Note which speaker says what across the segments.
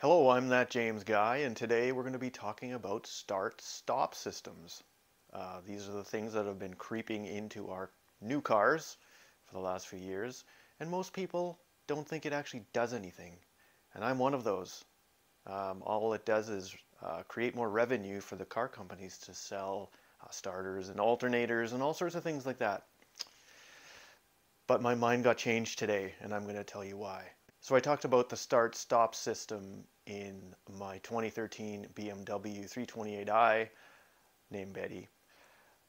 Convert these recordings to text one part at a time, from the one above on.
Speaker 1: Hello, I'm that James guy, and today we're going to be talking about start-stop systems. Uh, these are the things that have been creeping into our new cars for the last few years, and most people don't think it actually does anything. And I'm one of those. Um, all it does is uh, create more revenue for the car companies to sell uh, starters and alternators and all sorts of things like that. But my mind got changed today, and I'm going to tell you why. So I talked about the start-stop system in my 2013 BMW 328i named Betty.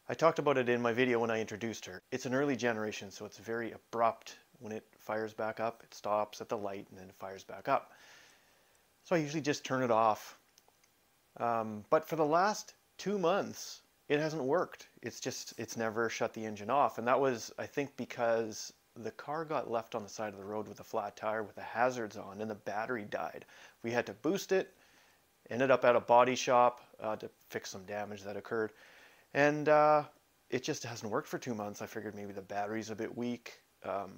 Speaker 1: I talked about it in my video when I introduced her. It's an early generation, so it's very abrupt. When it fires back up, it stops at the light and then fires back up. So I usually just turn it off. Um, but for the last two months, it hasn't worked. It's just, it's never shut the engine off. And that was, I think, because the car got left on the side of the road with a flat tire with the hazards on and the battery died. We had to boost it, ended up at a body shop uh, to fix some damage that occurred. And uh, it just hasn't worked for two months. I figured maybe the battery's a bit weak. Um,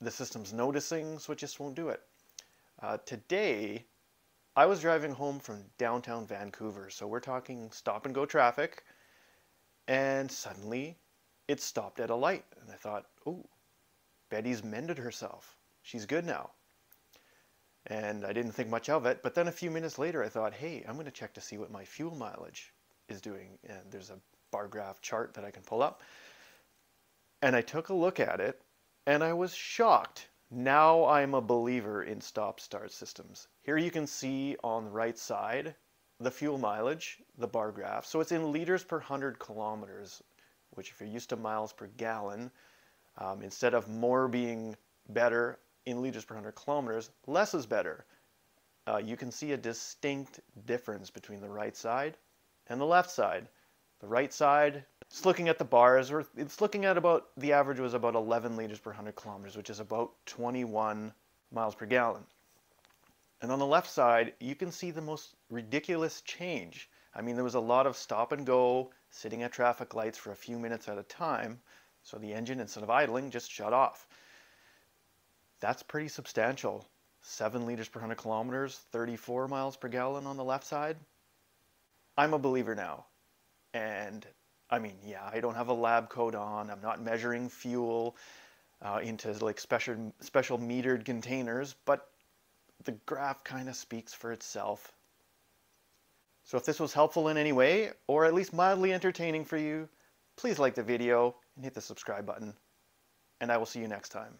Speaker 1: the system's noticing, so it just won't do it. Uh, today, I was driving home from downtown Vancouver, so we're talking stop and go traffic, and suddenly it stopped at a light. And I thought, oh, Betty's mended herself. She's good now. And I didn't think much of it, but then a few minutes later I thought, hey, I'm going to check to see what my fuel mileage is doing. And there's a bar graph chart that I can pull up. And I took a look at it and I was shocked. Now I'm a believer in stop-start systems. Here you can see on the right side the fuel mileage, the bar graph. So it's in liters per 100 kilometers, which if you're used to miles per gallon, um, instead of more being better in liters per 100 kilometers, less is better. Uh, you can see a distinct difference between the right side and the left side. The right side, it's looking at the bars, or it's looking at about, the average was about 11 liters per 100 kilometers, which is about 21 miles per gallon. And on the left side, you can see the most ridiculous change. I mean, there was a lot of stop and go, sitting at traffic lights for a few minutes at a time, so the engine, instead of idling, just shut off. That's pretty substantial. 7 liters per 100 kilometers, 34 miles per gallon on the left side. I'm a believer now. And I mean, yeah, I don't have a lab coat on. I'm not measuring fuel uh, into like special, special metered containers, but the graph kind of speaks for itself. So if this was helpful in any way, or at least mildly entertaining for you, please like the video and hit the subscribe button. And I will see you next time.